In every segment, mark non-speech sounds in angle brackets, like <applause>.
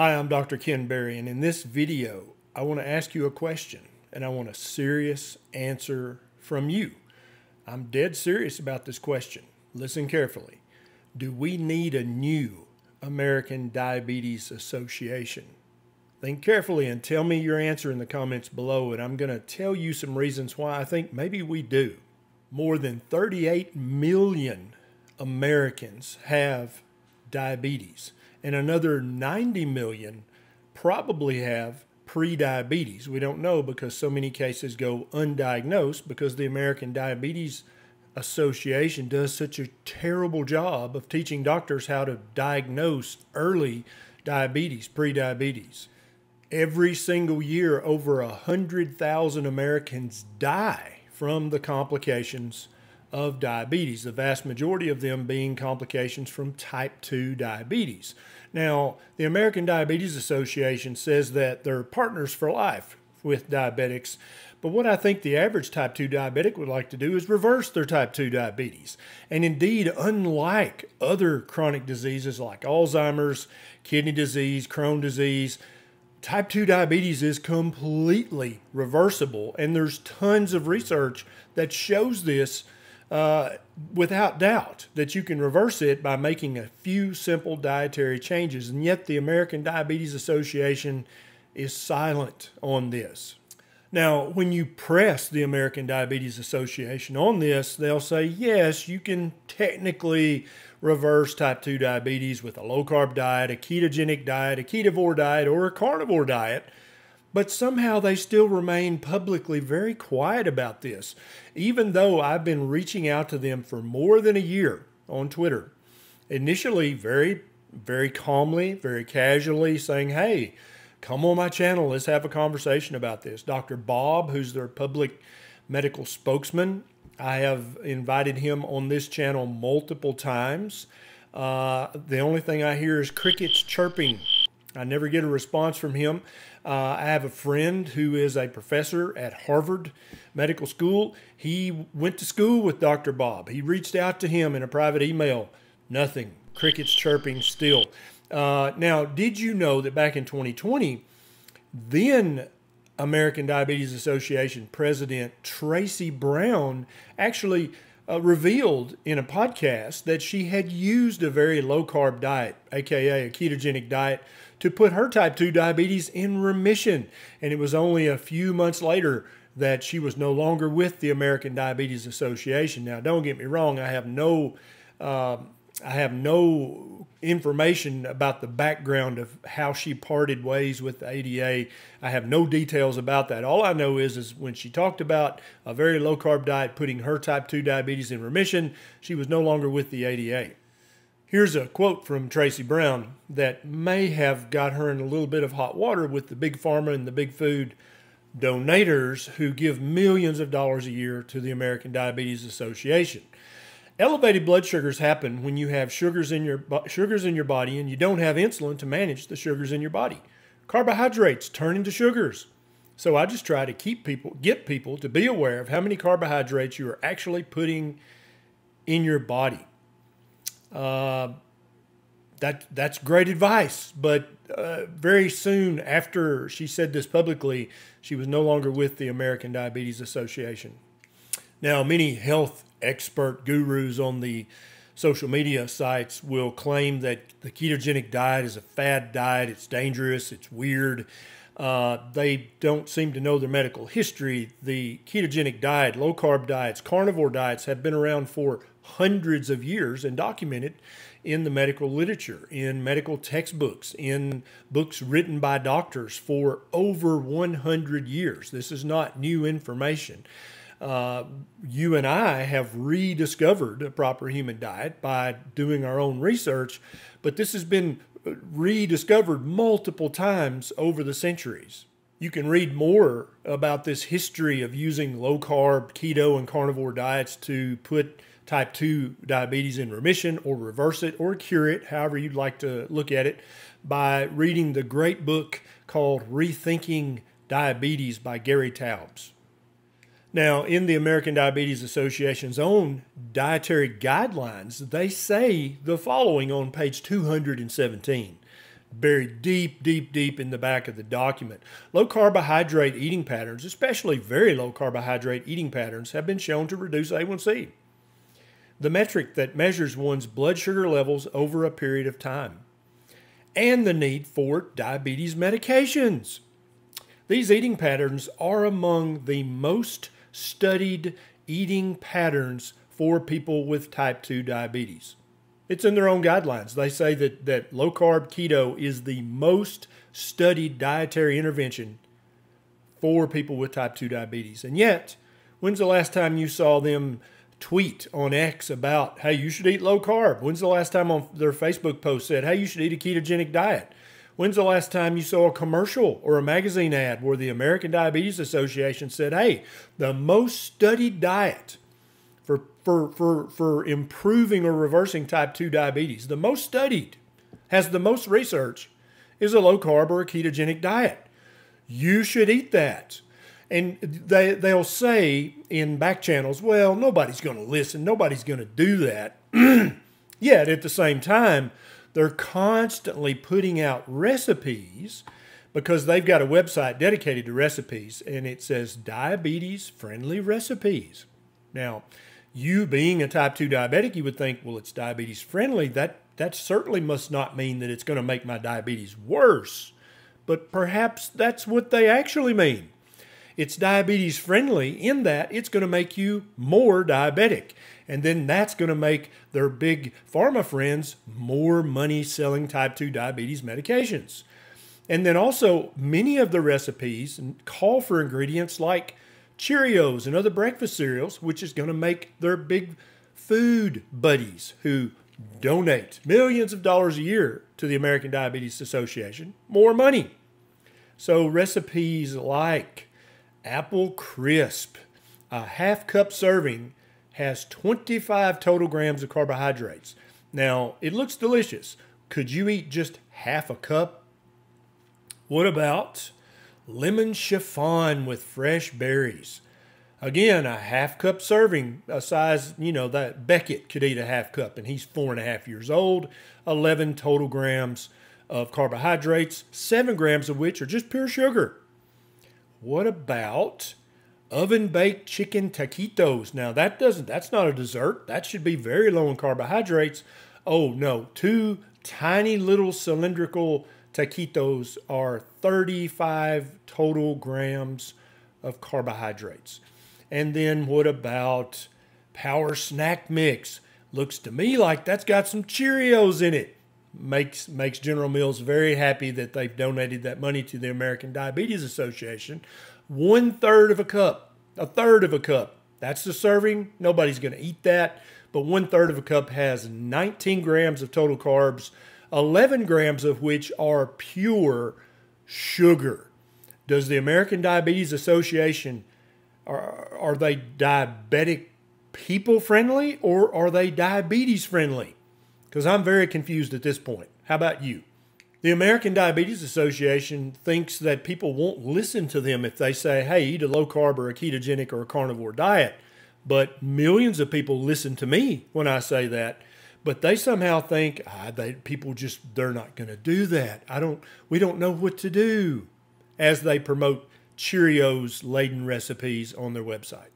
Hi, I'm Dr. Ken Berry, and in this video, I want to ask you a question, and I want a serious answer from you. I'm dead serious about this question. Listen carefully. Do we need a new American Diabetes Association? Think carefully and tell me your answer in the comments below, and I'm going to tell you some reasons why I think maybe we do. More than 38 million Americans have diabetes, and another 90 million probably have prediabetes. We don't know because so many cases go undiagnosed because the American Diabetes Association does such a terrible job of teaching doctors how to diagnose early diabetes, prediabetes. Every single year, over 100,000 Americans die from the complications of diabetes, the vast majority of them being complications from type 2 diabetes. Now, the American Diabetes Association says that they're partners for life with diabetics, but what I think the average type 2 diabetic would like to do is reverse their type 2 diabetes. And indeed, unlike other chronic diseases like Alzheimer's, kidney disease, Crohn disease, type 2 diabetes is completely reversible. And there's tons of research that shows this uh, without doubt that you can reverse it by making a few simple dietary changes. And yet, the American Diabetes Association is silent on this. Now, when you press the American Diabetes Association on this, they'll say, yes, you can technically reverse type 2 diabetes with a low carb diet, a ketogenic diet, a ketovore diet, or a carnivore diet. But somehow they still remain publicly very quiet about this, even though I've been reaching out to them for more than a year on Twitter. Initially, very, very calmly, very casually saying, hey, come on my channel. Let's have a conversation about this. Dr. Bob, who's their public medical spokesman, I have invited him on this channel multiple times. Uh, the only thing I hear is crickets chirping. I never get a response from him. Uh, I have a friend who is a professor at Harvard Medical School. He went to school with Dr. Bob. He reached out to him in a private email. Nothing. Crickets chirping still. Uh, now, did you know that back in 2020, then American Diabetes Association President Tracey Brown actually uh, revealed in a podcast that she had used a very low carb diet, aka a ketogenic diet, to put her type 2 diabetes in remission. And it was only a few months later that she was no longer with the American Diabetes Association. Now, don't get me wrong, I have no. Uh, I have no information about the background of how she parted ways with the ADA. I have no details about that. All I know is, is when she talked about a very low carb diet putting her type 2 diabetes in remission, she was no longer with the ADA. Here's a quote from Tracey Brown that may have got her in a little bit of hot water with the big pharma and the big food donators who give millions of dollars a year to the American Diabetes Association. Elevated blood sugars happen when you have sugars in your sugars in your body and you don't have insulin to manage the sugars in your body. Carbohydrates turn into sugars. So I just try to keep people get people to be aware of how many carbohydrates you are actually putting in your body. Uh, that that's great advice, but uh, very soon after she said this publicly, she was no longer with the American Diabetes Association. Now, many health expert gurus on the social media sites will claim that the ketogenic diet is a fad diet, it's dangerous, it's weird. Uh, they don't seem to know their medical history. The ketogenic diet, low carb diets, carnivore diets have been around for hundreds of years and documented in the medical literature, in medical textbooks, in books written by doctors for over 100 years. This is not new information uh, you and I have rediscovered a proper human diet by doing our own research, but this has been rediscovered multiple times over the centuries. You can read more about this history of using low carb, keto, and carnivore diets to put type 2 diabetes in remission or reverse it or cure it, however you'd like to look at it, by reading the great book called Rethinking Diabetes by Gary Taubes. Now, in the American Diabetes Association's own dietary guidelines, they say the following on page 217. buried deep, deep, deep in the back of the document. Low carbohydrate eating patterns, especially very low carbohydrate eating patterns, have been shown to reduce A1C, the metric that measures one's blood sugar levels over a period of time, and the need for diabetes medications. These eating patterns are among the most studied eating patterns for people with type 2 diabetes. It's in their own guidelines. They say that, that low carb keto is the most studied dietary intervention for people with type 2 diabetes. And yet, when's the last time you saw them tweet on X about, hey, you should eat low carb? When's the last time on their Facebook post said, hey, you should eat a ketogenic diet? When's the last time you saw a commercial or a magazine ad where the American Diabetes Association said, hey, the most studied diet for, for, for, for improving or reversing type 2 diabetes, the most studied, has the most research, is a low carb or a ketogenic diet. You should eat that. And they, they'll say in back channels, well, nobody's going to listen, nobody's going to do that. <clears throat> Yet at the same time, they're constantly putting out recipes because they've got a website dedicated to recipes and it says diabetes friendly recipes. Now, you being a type 2 diabetic, you would think, well, it's diabetes friendly. That, that certainly must not mean that it's going to make my diabetes worse. But perhaps that's what they actually mean. It's diabetes friendly in that it's going to make you more diabetic. And then that's going to make their big pharma friends more money selling type 2 diabetes medications. And then also, many of the recipes call for ingredients like Cheerios and other breakfast cereals, which is going to make their big food buddies who donate millions of dollars a year to the American Diabetes Association more money. So, recipes like apple crisp, a half cup serving has 25 total grams of carbohydrates. Now, it looks delicious. Could you eat just half a cup? What about lemon chiffon with fresh berries. Again, a half cup serving, a size, you know, that Beckett could eat a half cup, and he's four and a half years old. 11 total grams of carbohydrates, seven grams of which are just pure sugar. What about oven baked chicken taquitos? Now, that doesn't, that's not a dessert. That should be very low in carbohydrates. Oh, no, two tiny little cylindrical taquitos are 35 total grams of carbohydrates. And then what about Power Snack Mix? Looks to me like that's got some Cheerios in it. Makes makes General Mills very happy that they've donated that money to the American Diabetes Association. One third of a cup, a third of a cup. That's the serving. Nobody's going to eat that. But one third of a cup has 19 grams of total carbs, 11 grams of which are pure sugar. Does the American Diabetes Association are, are they diabetic people friendly or are they diabetes friendly? Because I'm very confused at this point. How about you? The American Diabetes Association thinks that people won't listen to them if they say, hey, eat a low carb or a ketogenic or a carnivore diet. But millions of people listen to me when I say that but they somehow think ah, they people just they're not going to do that. I don't. We don't know what to do, as they promote Cheerios laden recipes on their website.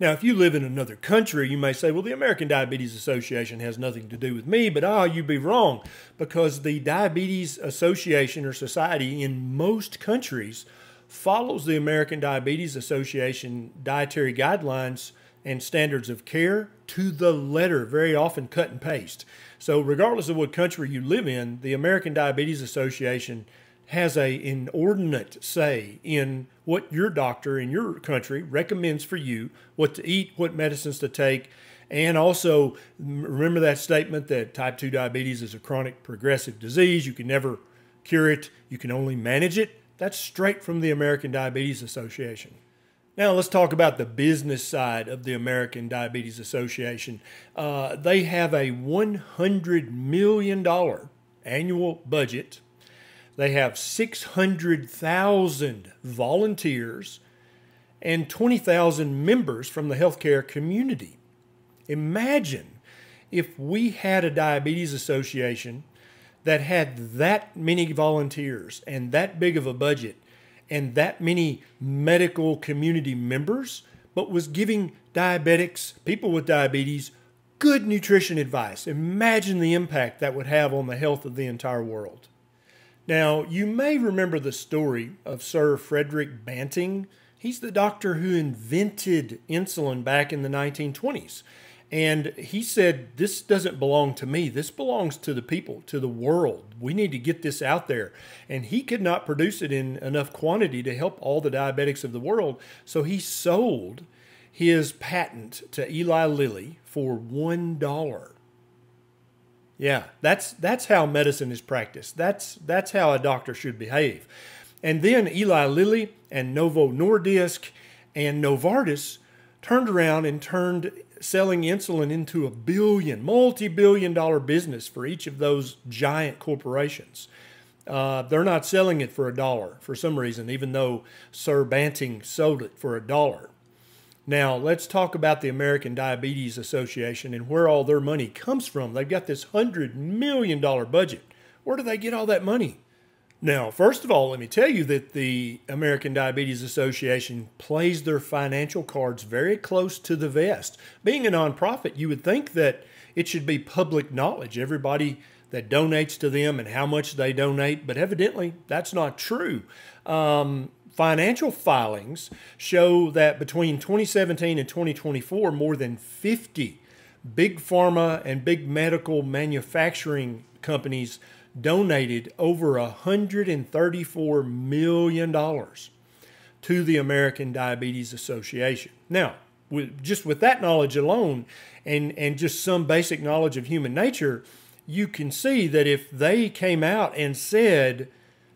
Now, if you live in another country, you may say, well, the American Diabetes Association has nothing to do with me, but ah, you'd be wrong because the Diabetes Association or Society in most countries follows the American Diabetes Association dietary guidelines and standards of care to the letter, very often cut and paste. So, regardless of what country you live in, the American Diabetes Association has a inordinate say in what your doctor in your country recommends for you, what to eat, what medicines to take, and also remember that statement that type 2 diabetes is a chronic progressive disease. You can never cure it, you can only manage it. That's straight from the American Diabetes Association. Now, let's talk about the business side of the American Diabetes Association. Uh, they have a $100 million annual budget. They have 600,000 volunteers and 20,000 members from the healthcare community. Imagine if we had a diabetes association that had that many volunteers and that big of a budget and that many medical community members, but was giving diabetics, people with diabetes, good nutrition advice. Imagine the impact that would have on the health of the entire world. Now, you may remember the story of Sir Frederick Banting. He's the doctor who invented insulin back in the 1920s. And he said, This doesn't belong to me. This belongs to the people, to the world. We need to get this out there. And he could not produce it in enough quantity to help all the diabetics of the world. So he sold his patent to Eli Lilly for $1. Yeah, that's that's how medicine is practiced. That's that's how a doctor should behave. And then Eli Lilly and Novo Nordisk and Novartis turned around and turned selling insulin into a billion, multi-billion dollar business for each of those giant corporations. Uh, they're not selling it for a dollar for some reason, even though Sir Banting sold it for a dollar. Now, let's talk about the American Diabetes Association and where all their money comes from. They've got this $100 million budget. Where do they get all that money? Now, first of all, let me tell you that the American Diabetes Association plays their financial cards very close to the vest. Being a nonprofit, you would think that it should be public knowledge. Everybody that donates to them and how much they donate, but evidently that's not true. Um, financial filings show that between 2017 and 2024, more than 50 big pharma and big medical manufacturing companies donated over $134 million to the American Diabetes Association. Now, with, just with that knowledge alone and, and just some basic knowledge of human nature, you can see that if they came out and said,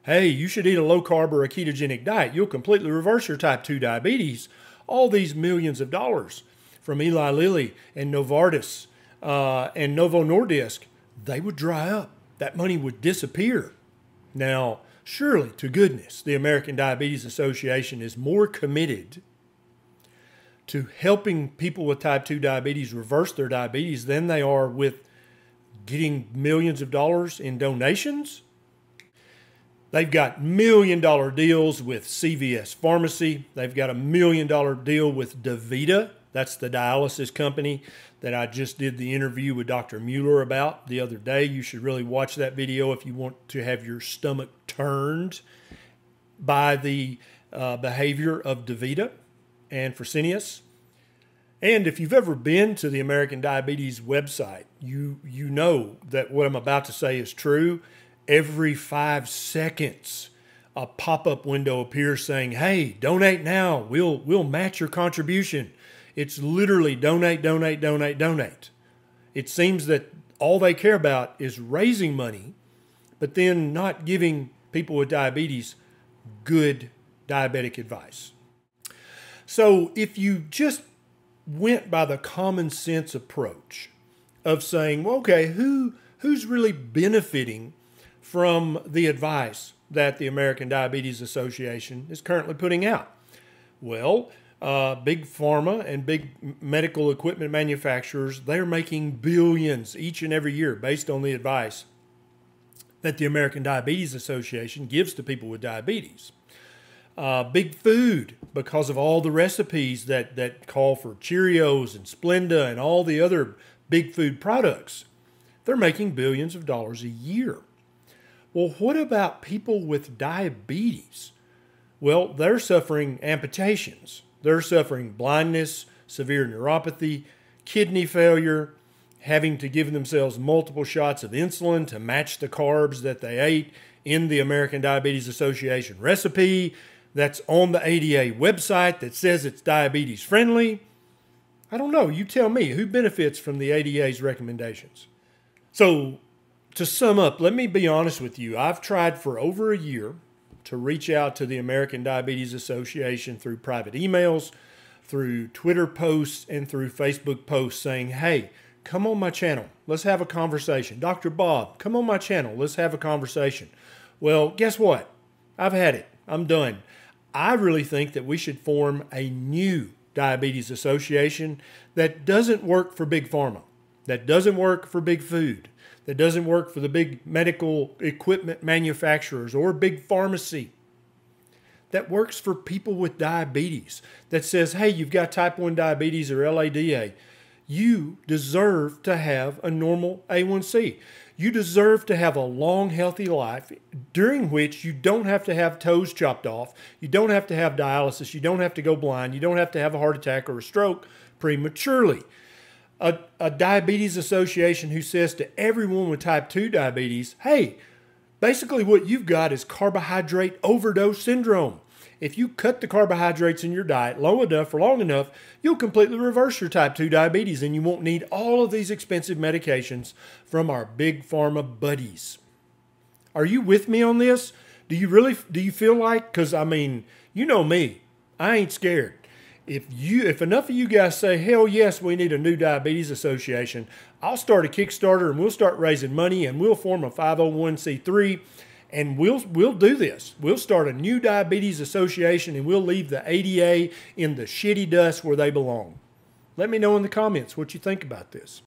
hey, you should eat a low carb or a ketogenic diet. You'll completely reverse your type 2 diabetes. All these millions of dollars from Eli Lilly and Novartis uh, and Novo Nordisk, they would dry up. That money would disappear. Now, surely to goodness, the American Diabetes Association is more committed to helping people with type 2 diabetes reverse their diabetes than they are with getting millions of dollars in donations They've got million dollar deals with CVS Pharmacy. They've got a million dollar deal with DaVita. That's the dialysis company that I just did the interview with Dr. Mueller about the other day. You should really watch that video if you want to have your stomach turned by the uh, behavior of DaVita and Fresenius. And if you've ever been to the American Diabetes website, you you know that what I'm about to say is true every five seconds a pop-up window appears saying, "Hey, donate now. We'll we'll match your contribution." It's literally donate, donate, donate, donate. It seems that all they care about is raising money, but then not giving people with diabetes good diabetic advice. So if you just went by the common sense approach of saying, well, okay, who who's really benefiting from the advice that the American Diabetes Association is currently putting out? Well, uh, big pharma and big medical equipment manufacturers, they're making billions each and every year based on the advice that the American Diabetes Association gives to people with diabetes. Uh, big food, because of all the recipes that, that call for Cheerios and Splenda and all the other big food products, they're making billions of dollars a year. Well, what about people with diabetes? Well, they're suffering amputations. They're suffering blindness, severe neuropathy, kidney failure, having to give themselves multiple shots of insulin to match the carbs that they ate in the American Diabetes Association recipe that's on the ADA website that says it's diabetes friendly. I don't know. You tell me who benefits from the ADA's recommendations. So, to sum up, let me be honest with you. I've tried for over a year to reach out to the American Diabetes Association through private emails, through Twitter posts, and through Facebook posts saying, hey, come on my channel. Let's have a conversation. Dr. Bob, come on my channel. Let's have a conversation. Well, guess what? I've had it. I'm done. I really think that we should form a new diabetes association that doesn't work for Big Pharma that doesn't work for big food, that doesn't work for the big medical equipment manufacturers or big pharmacy, that works for people with diabetes, that says, hey, you've got type 1 diabetes or LADA. You deserve to have a normal A1C. You deserve to have a long, healthy life during which you don't have to have toes chopped off. You don't have to have dialysis. You don't have to go blind. You don't have to have a heart attack or a stroke prematurely a, a diabetes association who says to everyone with type 2 diabetes, hey, basically what you've got is carbohydrate overdose syndrome. If you cut the carbohydrates in your diet low enough for long enough, you'll completely reverse your type 2 diabetes and you won't need all of these expensive medications from our big pharma buddies. Are you with me on this? Do you really do you feel like cuz I mean, you know me. I ain't scared if you if enough of you guys say hell yes we need a new diabetes association i'll start a kickstarter and we'll start raising money and we'll form a 501c3 and we'll we'll do this. We'll start a new diabetes association and we'll leave the ada in the shitty dust where they belong. Let me know in the comments what you think about this